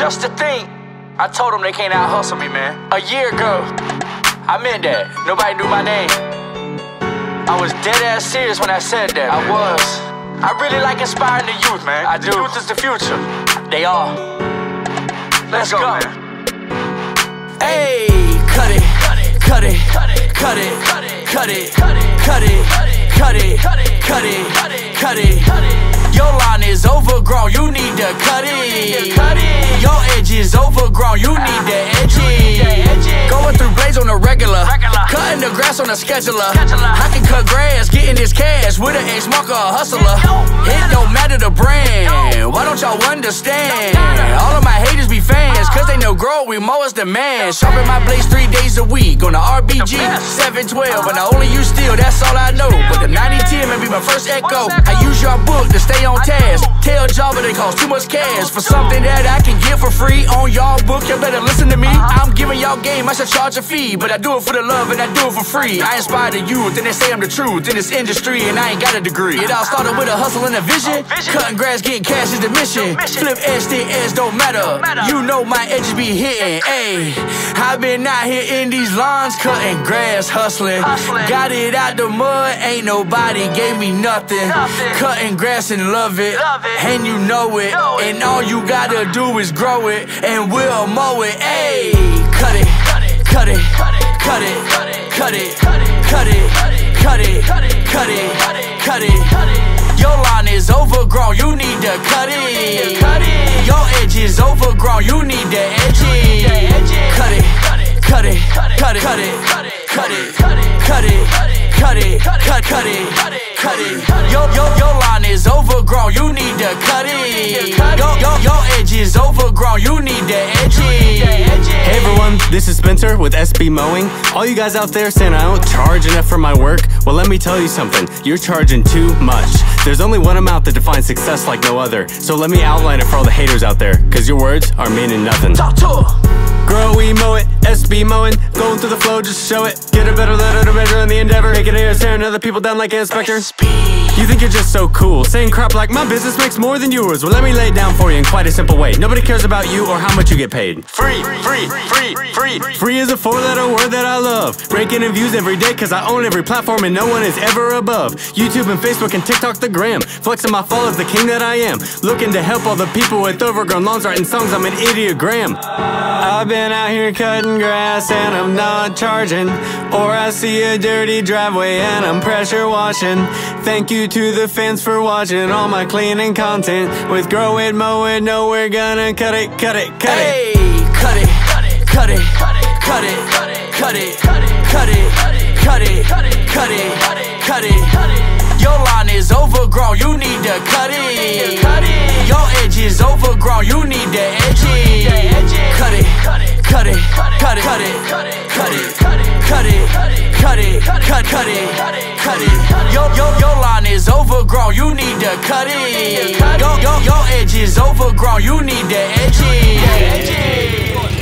Just to think, I told them they can't out hustle me, man. A year ago, I meant that. Nobody knew my name. I was dead ass serious when I said that. I was. I really like inspiring the youth, man. I do. The youth is the future. They are. Let's, go, man. Hey, cut it, cut it, cut it, cut it, cut it, cut it, cut it, cut it, cut it, cut it. Cut it, cut it. Your line is overgrown, you need to cut it. Your edge is overgrown, you need to edge it. Going through blades on a regular, cutting the grass on a scheduler. I can cut grass, getting this cash with an ex marker hustler. It don't matter the brand, why don't y'all understand? All of my haters be fans, cause they know grow, we mow us the man. Sharpen my blades three days a week on the RBG 712, and I only use steel, that's all I know. But the 9010 may be my first echo. I use Yardbook to stay on task. Tell Jobber they cost too much cash for something that I can get for free on Yardbook. You better listen to me. I'm giving y'all game, I should charge a fee, but I do it for the love and I do it for free. I inspire the youth, and they say I'm the truth in this industry, and I ain't got a degree. It all started with a hustle and a vision. Oh, cutting grass, getting cash is the mission. Flip edge to edge, don't matter. You know my edges be hitting. Ayy, I've been out here in these lawns, cutting grass, hustling. Got it out the mud, ain't nobody gave me nothing. Cutting grass and love it, and you know it. And all you gotta do is grow it, and we'll mow it. Ayy, cut it, cut it, cut it, cut it, cut it, cut it, cut it, cut it. Your line is overgrown, you need to cut it. Your edge is overgrown, you need to edge it. Cut it, cut it, cut it, cut it, cut it, cut it, cut it, cut it, cut it, cut it. Your your your line is overgrown, you need to cut it. Your your your edge is overgrown, you need to everyone, this is Spencer with SB Mowing. All you guys out there saying I don't charge enough for my work, well let me tell you something, you're charging too much. There's only one amount that defines success like no other, so let me outline it for all the haters out there, cause your words are meaning nothing. Talk to. Grow, we mow it, SB mowing, going through the flow, just show it. Get a better letter to measure in the endeavor, make it here, staring other people down like an inspector. You think you're just so cool, saying crap like my business makes more than yours. Well, let me lay it down for you in quite a simple way. Nobody cares about you or how much you get paid. Free, free, free, free. Free is a four letter word that I love. Breaking in views every day cause I own every platform and no one is ever above. YouTube and Facebook and TikTok the gram. Flexing my as the king that I am. Looking to help all the people with overgrown lawns writing songs, I'm an idiogram. I've been out here cutting grass and I'm not charging. Or I see a dirty driveway and I'm pressure washing. Thank you to the fans for watching all my cleaning content. With grow it, mow it, no, we're gonna cut it, cut it, cut it. Hey, cut it, cut it, cut it, cut it, cut it, cut it, cut it, cut it, cut it. You need cut it. Your edge is overgrown, you need to edge it. Cut it, cut it, cut it, cut it, cut it, cut it, cut it, cut it, cut cut it, cut it. Your your your line is overgrown, you need to cut it. Your your your edge is overgrown, you need edge it.